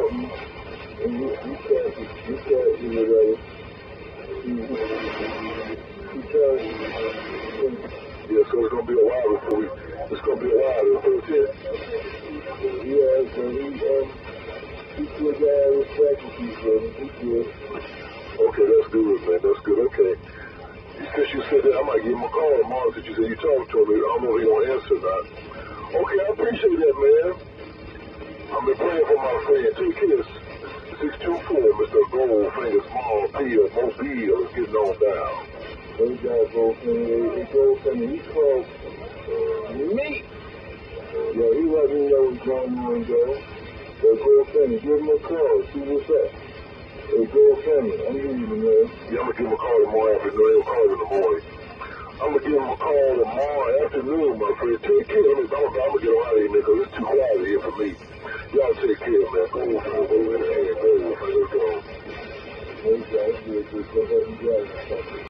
and you, you can't, you can't. He, he tells Yeah, so it's gonna be a while before we. It's gonna be a while before it's Yeah, so he um, he still got for people. He good. Okay, that's good, man. That's good. Okay. Since you said that, I might give him a call tomorrow. Since you said you talked to him, I don't know if he gonna answer or not. Okay, I appreciate that, man. Been praying for my friend. Take care. 624, Mr. Goldfinger, small P Mobile is getting on down. They got Goldfinger. He called me. Yeah, he me know what's going on, though. But Goldfinger, give him a call. See what's up. Hey, Goldfinger, I'm leaving, man. Yeah, I'm going to give him a call tomorrow afternoon. I'll call in the morning. I'm to give him a call tomorrow afternoon, my friend. Take care. I'm going to get out of here, because it's too quiet here for me. Y'all take care, man. Go, go, go, go, go, go, go, go. Let's go. Let's go.